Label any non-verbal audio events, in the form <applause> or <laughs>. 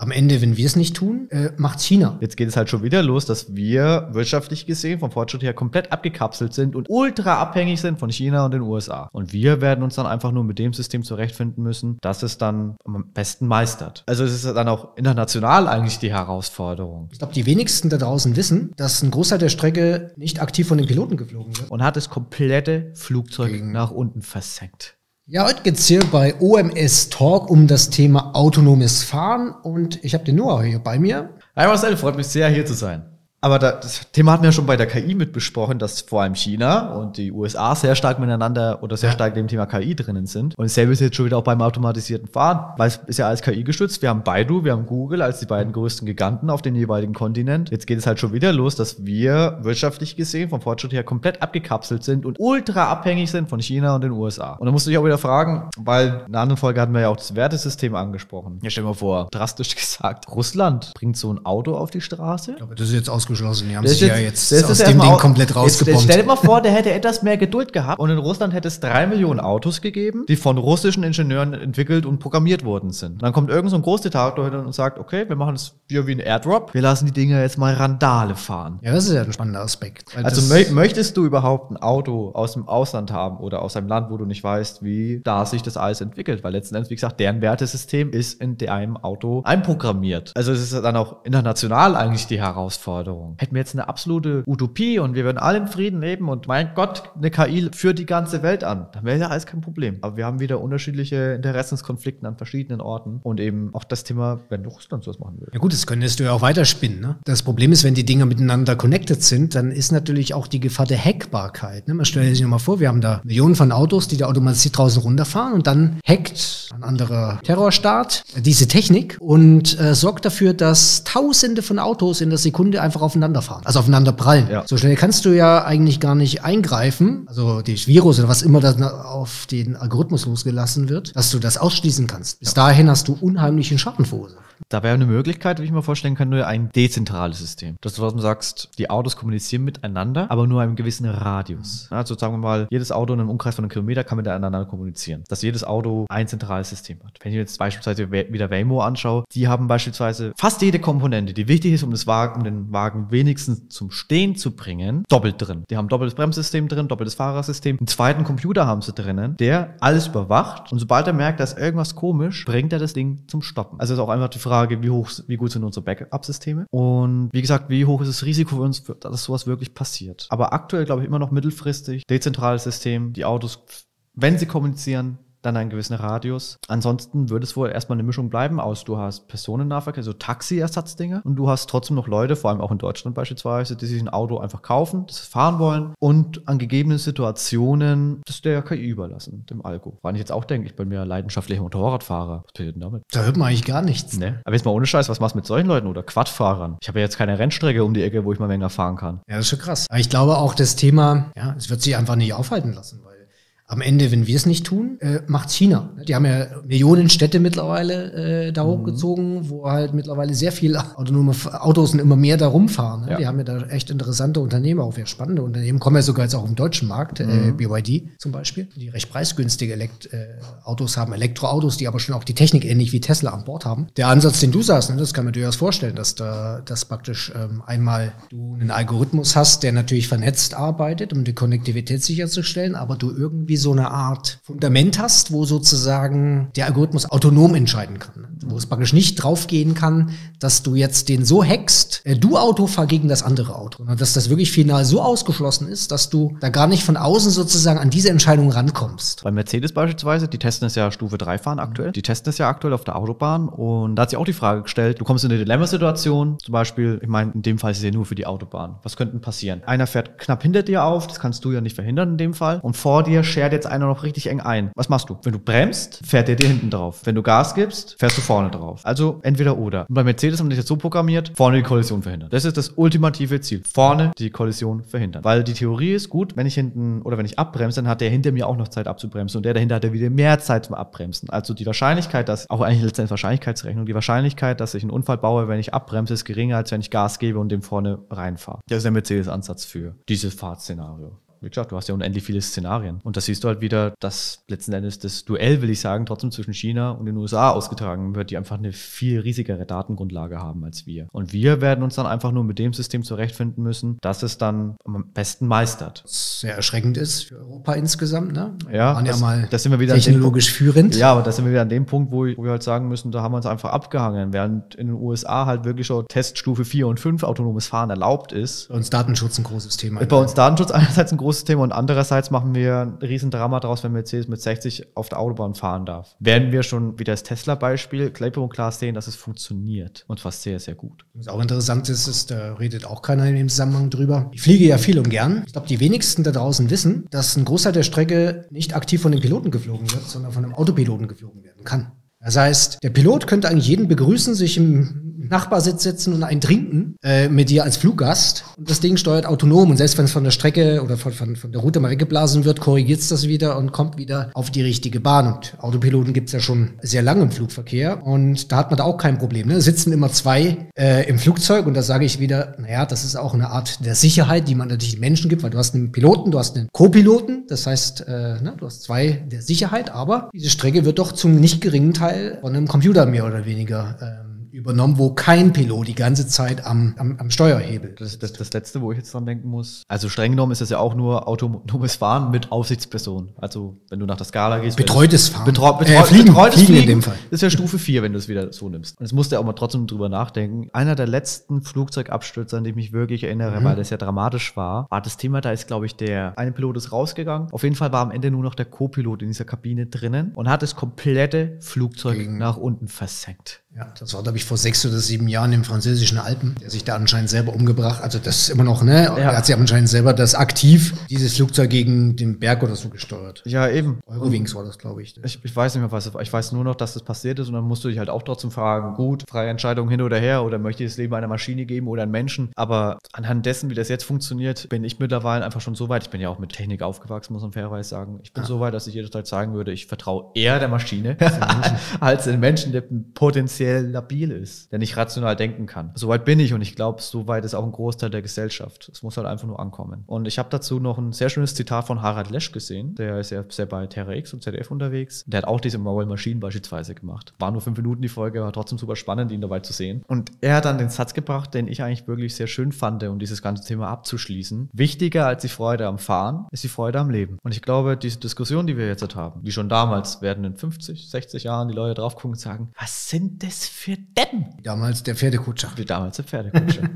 Am Ende, wenn wir es nicht tun, äh, macht China. Jetzt geht es halt schon wieder los, dass wir wirtschaftlich gesehen vom Fortschritt her komplett abgekapselt sind und ultra abhängig sind von China und den USA. Und wir werden uns dann einfach nur mit dem System zurechtfinden müssen, das es dann am besten meistert. Also es ist dann auch international eigentlich die Herausforderung. Ich glaube, die wenigsten da draußen wissen, dass ein Großteil der Strecke nicht aktiv von den Piloten geflogen wird. Und hat das komplette Flugzeug Gegen. nach unten versenkt. Ja, heute geht's hier bei OMS Talk um das Thema autonomes Fahren und ich habe den Noah hier bei mir. Hi Marcel, freut mich sehr hier zu sein. Aber das Thema hatten wir ja schon bei der KI mit besprochen, dass vor allem China und die USA sehr stark miteinander oder sehr stark dem Thema KI drinnen sind. Und dasselbe ist jetzt schon wieder auch beim automatisierten Fahren, weil es ist ja alles KI gestützt. Wir haben Baidu, wir haben Google als die beiden größten Giganten auf dem jeweiligen Kontinent. Jetzt geht es halt schon wieder los, dass wir wirtschaftlich gesehen vom Fortschritt her komplett abgekapselt sind und ultra abhängig sind von China und den USA. Und da musst du dich auch wieder fragen, weil in einer anderen Folge hatten wir ja auch das Wertesystem angesprochen. Ja, stell dir mal vor, drastisch <laughs> gesagt, Russland bringt so ein Auto auf die Straße. Glaube, das ist jetzt aus ausgeschlossen. Die haben das sich jetzt, ja jetzt das aus dem Ding komplett rausgebombt. Stell dir mal vor, der hätte etwas mehr Geduld gehabt und in Russland hätte es drei Millionen Autos gegeben, die von russischen Ingenieuren entwickelt und programmiert worden sind. Und dann kommt irgend so ein Großdetailtor hin und sagt, okay, wir machen es wie ein Airdrop, wir lassen die Dinger jetzt mal Randale fahren. Ja, das ist ja ein spannender Aspekt. Also mö möchtest du überhaupt ein Auto aus dem Ausland haben oder aus einem Land, wo du nicht weißt, wie da sich das alles entwickelt? Weil letzten Endes, wie gesagt, deren Wertesystem ist in deinem Auto einprogrammiert. Also es ist dann auch international eigentlich die Herausforderung. Hätten wir jetzt eine absolute Utopie und wir würden alle im Frieden leben und mein Gott, eine KI führt die ganze Welt an, dann wäre ja alles kein Problem. Aber wir haben wieder unterschiedliche Interessenskonflikte an verschiedenen Orten und eben auch das Thema, wenn Russland sowas machen würde. Ja gut, das könntest du ja auch weiterspinnen. Ne? Das Problem ist, wenn die Dinger miteinander connected sind, dann ist natürlich auch die Gefahr der Hackbarkeit. Ne? Man stellt sich mal vor, wir haben da Millionen von Autos, die da automatisiert draußen runterfahren und dann hackt ein anderer Terrorstaat diese Technik und äh, sorgt dafür, dass Tausende von Autos in der Sekunde einfach aufeinander fahren, also aufeinander prallen. Ja. So schnell kannst du ja eigentlich gar nicht eingreifen, also das Virus oder was immer da auf den Algorithmus losgelassen wird, dass du das ausschließen kannst. Bis ja. dahin hast du unheimlichen Schaden verursacht. Da wäre eine Möglichkeit, wie ich mir vorstellen kann, nur ein dezentrales System. Dass du sagst, die Autos kommunizieren miteinander, aber nur einem gewissen Radius. Also sagen wir mal, jedes Auto in einem Umkreis von einem Kilometer kann miteinander kommunizieren. Dass jedes Auto ein zentrales System hat. Wenn ich jetzt beispielsweise wieder Waymo anschaue, die haben beispielsweise fast jede Komponente, die wichtig ist, um, das Wagen, um den Wagen wenigstens zum Stehen zu bringen, doppelt drin. Die haben doppeltes Bremssystem drin, doppeltes Fahrersystem. Einen zweiten Computer haben sie drinnen, der alles überwacht. Und sobald er merkt, dass irgendwas komisch, bringt er das Ding zum Stoppen. Also ist auch einfach die Frage, Frage, wie hoch, wie gut sind unsere Backup-Systeme? Und wie gesagt, wie hoch ist das Risiko für uns, dass sowas wirklich passiert? Aber aktuell glaube ich immer noch mittelfristig, dezentrales System, die Autos, wenn sie kommunizieren, dann einen gewissen Radius. Ansonsten würde es wohl erstmal eine Mischung bleiben aus, du hast Personennahverkehr, so Taxi-Ersatzdinge und du hast trotzdem noch Leute, vor allem auch in Deutschland beispielsweise, die sich ein Auto einfach kaufen, das fahren wollen und an gegebenen Situationen das der KI überlassen, dem Alko. War ich jetzt auch, denke ich, bei mir leidenschaftlicher Motorradfahrer. Was passiert denn damit? Da hört man eigentlich gar nichts. Ne? Aber jetzt mal ohne Scheiß, was machst du mit solchen Leuten oder Quadfahrern? Ich habe ja jetzt keine Rennstrecke um die Ecke, wo ich mal länger fahren kann. Ja, das ist schon krass. Aber ich glaube auch das Thema, ja, es wird sich einfach nicht aufhalten lassen, am Ende, wenn wir es nicht tun, äh, macht China. Die haben ja Millionen Städte mittlerweile äh, da mhm. hochgezogen, wo halt mittlerweile sehr viele <laughs> autonome Autos und immer mehr da rumfahren. Ne? Ja. Die haben ja da echt interessante Unternehmen, auch sehr spannende Unternehmen. Kommen ja sogar jetzt auch im deutschen Markt, äh, mhm. äh, BYD zum Beispiel, die recht preisgünstige Elekt äh, Autos haben, Elektroautos, die aber schon auch die Technik ähnlich wie Tesla an Bord haben. Der Ansatz, den du sagst, ne, das kann man durchaus vorstellen, dass da dass praktisch ähm, einmal du einen Algorithmus hast, der natürlich vernetzt arbeitet, um die Konnektivität sicherzustellen, aber du irgendwie so eine Art Fundament hast, wo sozusagen der Algorithmus autonom entscheiden kann. Wo es praktisch nicht draufgehen kann, dass du jetzt den so hackst, äh, du Auto gegen das andere Auto. Und dass das wirklich final so ausgeschlossen ist, dass du da gar nicht von außen sozusagen an diese Entscheidung rankommst. Bei Mercedes beispielsweise, die testen es ja Stufe 3 fahren aktuell. Die testen es ja aktuell auf der Autobahn und da hat sich auch die Frage gestellt, du kommst in eine Dilemmasituation, zum Beispiel, ich meine, in dem Fall ist es ja nur für die Autobahn. Was könnte passieren? Einer fährt knapp hinter dir auf, das kannst du ja nicht verhindern in dem Fall. Und vor dir schert jetzt einer noch richtig eng ein. Was machst du? Wenn du bremst, fährt der dir hinten drauf. Wenn du Gas gibst, fährst du vorne drauf. Also entweder oder. Und bei Mercedes haben die das so programmiert, vorne die Kollision verhindern. Das ist das ultimative Ziel. Vorne die Kollision verhindern. Weil die Theorie ist gut, wenn ich hinten oder wenn ich abbremse, dann hat der hinter mir auch noch Zeit abzubremsen und der dahinter hat ja wieder mehr Zeit zum Abbremsen. Also die Wahrscheinlichkeit, dass, auch eigentlich letztendlich Wahrscheinlichkeitsrechnung, die Wahrscheinlichkeit, dass ich einen Unfall baue, wenn ich abbremse, ist geringer, als wenn ich Gas gebe und dem vorne reinfahre. Das ist der Mercedes-Ansatz für dieses Fahrtszenario. Wie gesagt, du hast ja unendlich viele Szenarien. Und da siehst du halt wieder, dass letzten Endes das Duell, will ich sagen, trotzdem zwischen China und den USA ausgetragen wird, die einfach eine viel riesigere Datengrundlage haben als wir. Und wir werden uns dann einfach nur mit dem System zurechtfinden müssen, dass es dann am besten meistert. Was sehr erschreckend ist für Europa insgesamt, ne? Ja, waren ja das- mal das sind wir wieder technologisch führend. Ja, aber da sind wir wieder an dem Punkt, wo, wo wir halt sagen müssen, da haben wir uns einfach abgehangen, während in den USA halt wirklich schon Teststufe 4 und 5 autonomes Fahren erlaubt ist. Bei uns Datenschutz ein großes Thema. Bei uns Datenschutz einerseits ein großes Thema und andererseits machen wir ein Riesendrama daraus, wenn Mercedes mit 60 auf der Autobahn fahren darf. Werden wir schon wieder das Tesla-Beispiel klipp und klar sehen, dass es funktioniert. Und zwar sehr, sehr gut. Was auch interessant ist, ist, da redet auch keiner in dem Zusammenhang drüber. Ich fliege ja viel und gern. Ich glaube, die wenigsten da draußen wissen, dass ein Großteil der Strecke nicht aktiv von dem Piloten geflogen wird, sondern von einem Autopiloten geflogen werden kann. Das heißt, der Pilot könnte eigentlich jeden begrüßen, sich im Nachbarsitz setzen und einen trinken äh, mit dir als Fluggast. Und das Ding steuert autonom. Und selbst wenn es von der Strecke oder von, von, von der Route mal weggeblasen wird, korrigiert es das wieder und kommt wieder auf die richtige Bahn. Und Autopiloten gibt es ja schon sehr lange im Flugverkehr. Und da hat man da auch kein Problem. Ne? Sitzen immer zwei äh, im Flugzeug. Und da sage ich wieder, naja, das ist auch eine Art der Sicherheit, die man natürlich den Menschen gibt, weil du hast einen Piloten, du hast einen Co-Piloten. Das heißt, äh, ne, du hast zwei der Sicherheit. Aber diese Strecke wird doch zum nicht geringen Teil von einem Computer mehr oder weniger ähm, übernommen, wo kein Pilot die ganze Zeit am, am, am Steuerhebel. Das ist das, das Letzte, wo ich jetzt dran denken muss. Also streng genommen ist das ja auch nur autonomes Fahren mit Aufsichtsperson. Also wenn du nach der Skala gehst. Betreutes Fahren. Betreu, betreu, Äh, Fliegen, betreutes Fliegen in Fliegen dem Fall. Das ist ja Stufe 4, wenn du es wieder so nimmst. Und jetzt musst du auch mal trotzdem drüber nachdenken. Einer der letzten Flugzeugabstürze, an die ich mich wirklich erinnere, Mhm. weil das ja dramatisch war, war das Thema, da ist, glaube ich, der eine Pilot ist rausgegangen. Auf jeden Fall war am Ende nur noch der Co-Pilot in dieser Kabine drinnen und hat das komplette Flugzeug Gegen- nach unten versenkt. Ja, das war, glaube ich, vor sechs oder sieben Jahren im französischen Alpen, der sich da anscheinend selber umgebracht. Also das ist immer noch, ne? Er hat sich anscheinend selber das aktiv, dieses Flugzeug gegen den Berg oder so gesteuert. Ja, eben. Eurowings war das, glaube ich. Ich, ich weiß nicht mehr, was war. Ich weiß nur noch, dass das passiert ist und dann musst du dich halt auch trotzdem fragen, gut, freie Entscheidung hin oder her oder möchte ich das Leben einer Maschine geben oder einem Menschen. Aber anhand dessen, wie das jetzt funktioniert, bin ich mittlerweile einfach schon so weit. Ich bin ja auch mit Technik aufgewachsen, muss man fairerweise sagen. Ich bin so weit, dass ich jederzeit sagen würde, ich vertraue eher der Maschine <laughs> als den Menschen, der potenziell labil ist, der nicht rational denken kann. Soweit bin ich und ich glaube, so weit ist auch ein Großteil der Gesellschaft. Es muss halt einfach nur ankommen. Und ich habe dazu noch ein sehr schönes Zitat von Harald Lesch gesehen. Der ist ja sehr bei Terra X und ZDF unterwegs. Der hat auch diese Marvel Machine beispielsweise gemacht. War nur fünf Minuten die Folge, war trotzdem super spannend, ihn dabei zu sehen. Und er hat dann den Satz gebracht, den ich eigentlich wirklich sehr schön fand, um dieses ganze Thema abzuschließen. Wichtiger als die Freude am Fahren ist die Freude am Leben. Und ich glaube, diese Diskussion, die wir jetzt haben, wie schon damals, werden in 50, 60 Jahren die Leute drauf gucken und sagen, was sind das für Deppen? Damals der Pferdekutscher. Wie damals der Pferdekutsche.